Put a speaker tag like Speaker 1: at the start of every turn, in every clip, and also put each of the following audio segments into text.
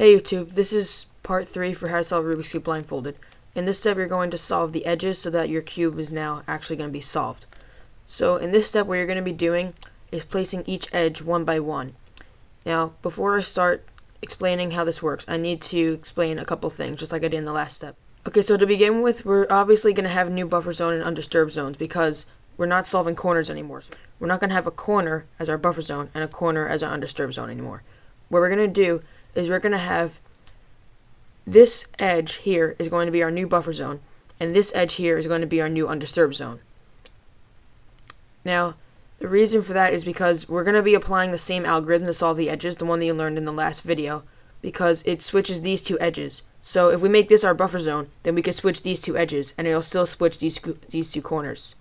Speaker 1: Hey YouTube, this is part 3 for how to solve Rubik's Cube blindfolded. In this step you're going to solve the edges so that your cube is now actually going to be solved. So in this step what you're going to be doing is placing each edge one by one. Now before I start explaining how this works I need to explain a couple things just like I did in the last step. Okay so to begin with we're obviously going to have new buffer zone and undisturbed zones because we're not solving corners anymore. We're not going to have a corner as our buffer zone and a corner as our undisturbed zone anymore. What we're going to do is we're going to have this edge here is going to be our new buffer zone, and this edge here is going to be our new undisturbed zone. Now, the reason for that is because we're going to be applying the same algorithm to solve the edges, the one that you learned in the last video, because it switches these two edges. So if we make this our buffer zone, then we can switch these two edges, and it'll still switch these, these two corners.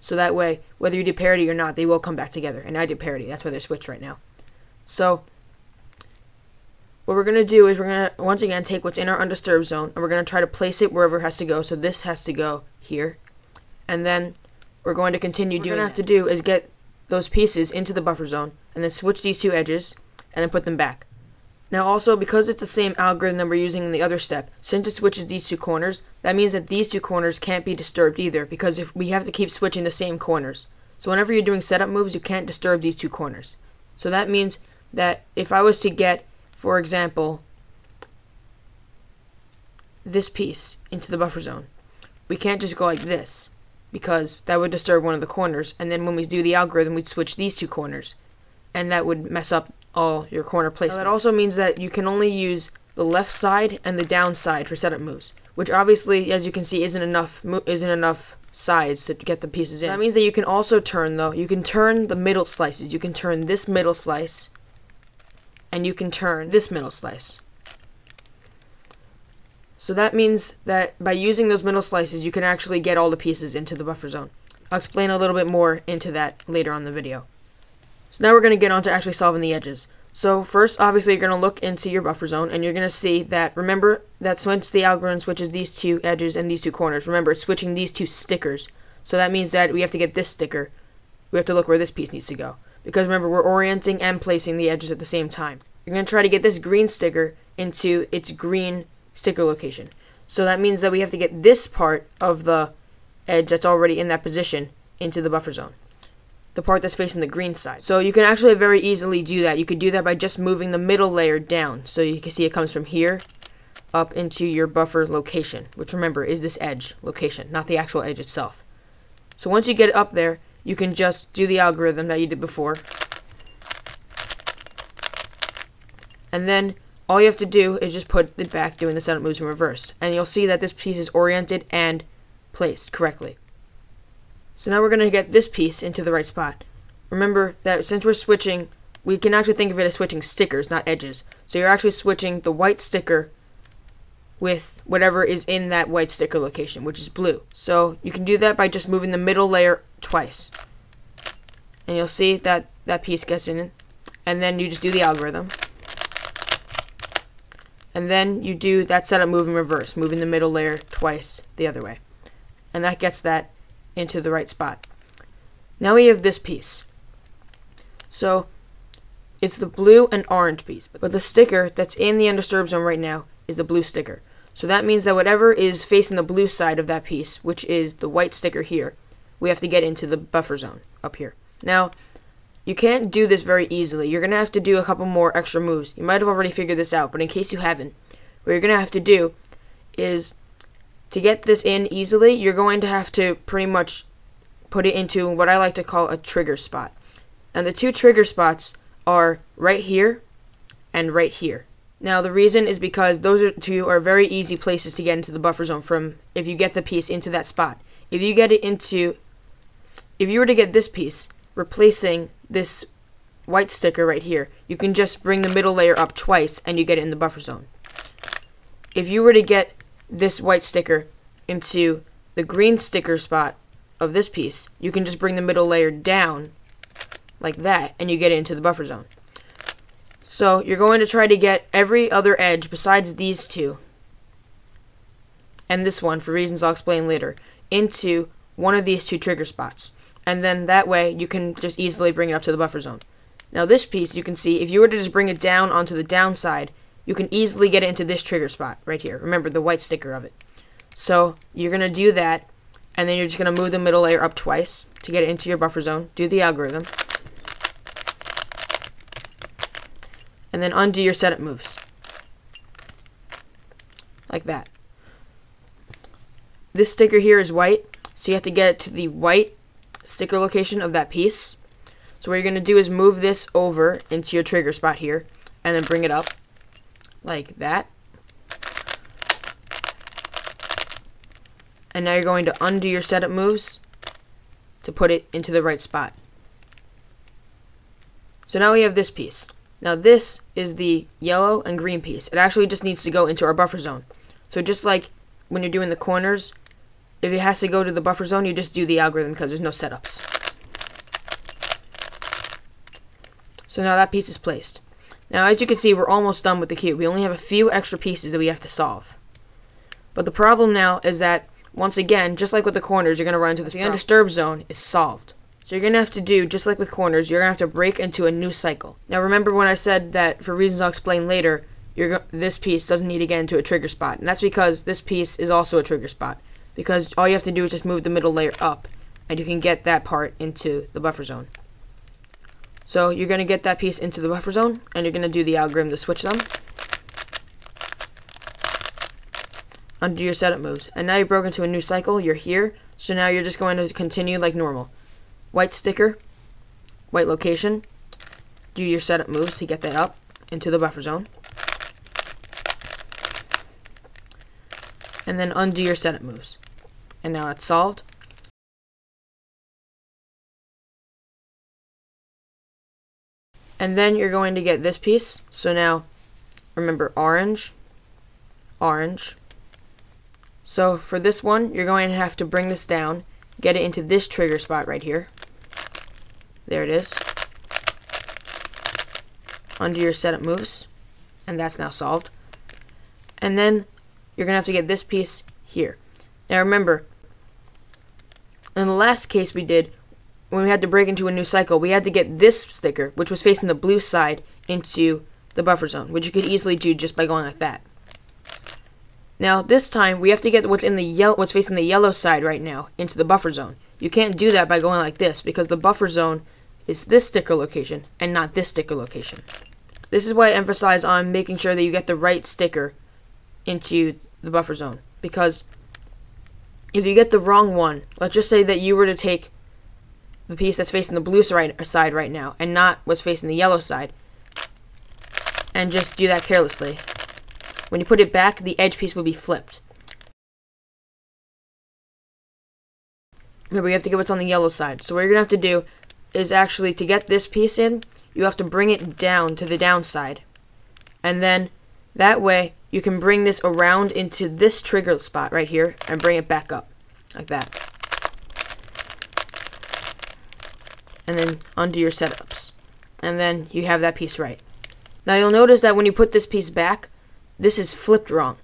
Speaker 1: So that way, whether you do parity or not, they will come back together. And I did parity, that's why they're switched right now. So, what we're going to do is we're going to, once again, take what's in our undisturbed zone, and we're going to try to place it wherever it has to go. So this has to go here. And then we're going to continue what doing What to have to do is get those pieces into the buffer zone, and then switch these two edges, and then put them back. Now also, because it's the same algorithm that we're using in the other step, since it switches these two corners, that means that these two corners can't be disturbed either, because if we have to keep switching the same corners. So whenever you're doing setup moves, you can't disturb these two corners. So that means that if I was to get for example, this piece into the buffer zone. We can't just go like this, because that would disturb one of the corners, and then when we do the algorithm, we'd switch these two corners, and that would mess up all your corner placement. Now, that also means that you can only use the left side and the down side for setup moves, which obviously, as you can see, isn't enough isn't enough sides to get the pieces in. That means that you can also turn, though, you can turn the middle slices. You can turn this middle slice and you can turn this middle slice. So that means that by using those middle slices, you can actually get all the pieces into the buffer zone. I'll explain a little bit more into that later on the video. So now we're going to get on to actually solving the edges. So first, obviously, you're going to look into your buffer zone, and you're going to see that, remember, that once the algorithm switches these two edges and these two corners, remember, it's switching these two stickers. So that means that we have to get this sticker. We have to look where this piece needs to go because remember we're orienting and placing the edges at the same time. You're going to try to get this green sticker into its green sticker location. So that means that we have to get this part of the edge that's already in that position into the buffer zone. The part that's facing the green side. So you can actually very easily do that. You could do that by just moving the middle layer down. So you can see it comes from here up into your buffer location, which remember is this edge location, not the actual edge itself. So once you get up there, you can just do the algorithm that you did before. And then all you have to do is just put it back doing the setup moves in reverse. And you'll see that this piece is oriented and placed correctly. So now we're going to get this piece into the right spot. Remember that since we're switching, we can actually think of it as switching stickers, not edges. So you're actually switching the white sticker with whatever is in that white sticker location, which is blue. So you can do that by just moving the middle layer twice. And you'll see that that piece gets in. And then you just do the algorithm. And then you do that setup move in reverse, moving the middle layer twice the other way. And that gets that into the right spot. Now we have this piece. So it's the blue and orange piece. But the sticker that's in the undisturbed zone right now is the blue sticker. So that means that whatever is facing the blue side of that piece, which is the white sticker here, we have to get into the buffer zone up here. Now, you can't do this very easily. You're going to have to do a couple more extra moves. You might have already figured this out, but in case you haven't, what you're going to have to do is to get this in easily, you're going to have to pretty much put it into what I like to call a trigger spot. And the two trigger spots are right here and right here. Now the reason is because those are two are very easy places to get into the buffer zone from if you get the piece into that spot. If you get it into if you were to get this piece replacing this white sticker right here, you can just bring the middle layer up twice and you get it in the buffer zone. If you were to get this white sticker into the green sticker spot of this piece, you can just bring the middle layer down like that and you get it into the buffer zone. So you're going to try to get every other edge besides these two and this one, for reasons I'll explain later, into one of these two trigger spots and then that way you can just easily bring it up to the buffer zone. Now this piece, you can see, if you were to just bring it down onto the downside, you can easily get it into this trigger spot right here. Remember the white sticker of it. So you're going to do that, and then you're just going to move the middle layer up twice to get it into your buffer zone. Do the algorithm. And then undo your setup moves. Like that. This sticker here is white, so you have to get it to the white sticker location of that piece. So what you're going to do is move this over into your trigger spot here, and then bring it up like that. And now you're going to undo your setup moves to put it into the right spot. So now we have this piece. Now this is the yellow and green piece. It actually just needs to go into our buffer zone. So just like when you're doing the corners, if it has to go to the buffer zone, you just do the algorithm because there's no setups. So now that piece is placed. Now as you can see, we're almost done with the cube. We only have a few extra pieces that we have to solve. But the problem now is that, once again, just like with the corners, you're going to run into this. The undisturbed zone is solved. So you're going to have to do, just like with corners, you're going to have to break into a new cycle. Now remember when I said that, for reasons I'll explain later, this piece doesn't need to get into a trigger spot. And that's because this piece is also a trigger spot because all you have to do is just move the middle layer up and you can get that part into the buffer zone. So you're going to get that piece into the buffer zone and you're going to do the algorithm to switch them. Undo your setup moves. And now you're broken into a new cycle. You're here. So now you're just going to continue like normal. White sticker, white location. Do your setup moves to get that up into the buffer zone. And then undo your setup moves. And now it's solved. And then you're going to get this piece. So now, remember orange, orange. So for this one, you're going to have to bring this down, get it into this trigger spot right here. There it is. Undo your setup moves. And that's now solved. And then you're going to have to get this piece here. Now remember, in the last case we did, when we had to break into a new cycle, we had to get this sticker, which was facing the blue side, into the buffer zone, which you could easily do just by going like that. Now this time we have to get what's in the yellow, what's facing the yellow side right now into the buffer zone. You can't do that by going like this because the buffer zone is this sticker location and not this sticker location. This is why I emphasize on making sure that you get the right sticker into the buffer zone because if you get the wrong one, let's just say that you were to take the piece that's facing the blue side right now and not what's facing the yellow side and just do that carelessly. When you put it back, the edge piece will be flipped. Remember, you have to get what's on the yellow side. So what you're going to have to do is actually, to get this piece in, you have to bring it down to the downside. And then, that way, you can bring this around into this trigger spot right here and bring it back up like that. And then undo your setups. And then you have that piece right. Now you'll notice that when you put this piece back, this is flipped wrong.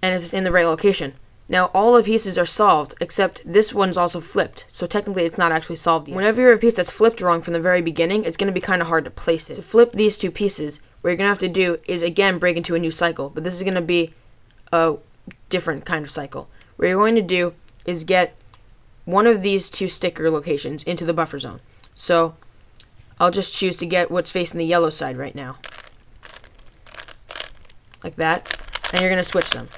Speaker 1: And it's in the right location. Now all the pieces are solved, except this one's also flipped, so technically it's not actually solved yet. Whenever you have a piece that's flipped wrong from the very beginning, it's going to be kind of hard to place it. To flip these two pieces, what you're going to have to do is again break into a new cycle, but this is going to be a different kind of cycle. What you're going to do is get one of these two sticker locations into the buffer zone. So I'll just choose to get what's facing the yellow side right now. Like that. And you're going to switch them.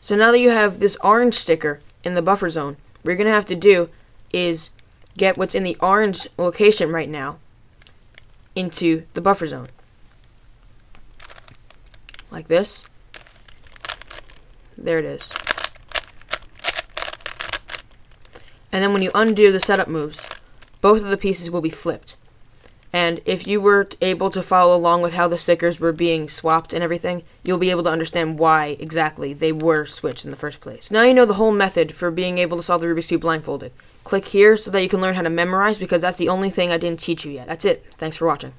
Speaker 1: So now that you have this orange sticker in the buffer zone, what you're going to have to do is get what's in the orange location right now into the buffer zone. Like this. There it is. And then when you undo the setup moves, both of the pieces will be flipped. And if you were able to follow along with how the stickers were being swapped and everything, you'll be able to understand why exactly they were switched in the first place. Now you know the whole method for being able to solve the Rubik's Cube blindfolded. Click here so that you can learn how to memorize because that's the only thing I didn't teach you yet. That's it. Thanks for watching.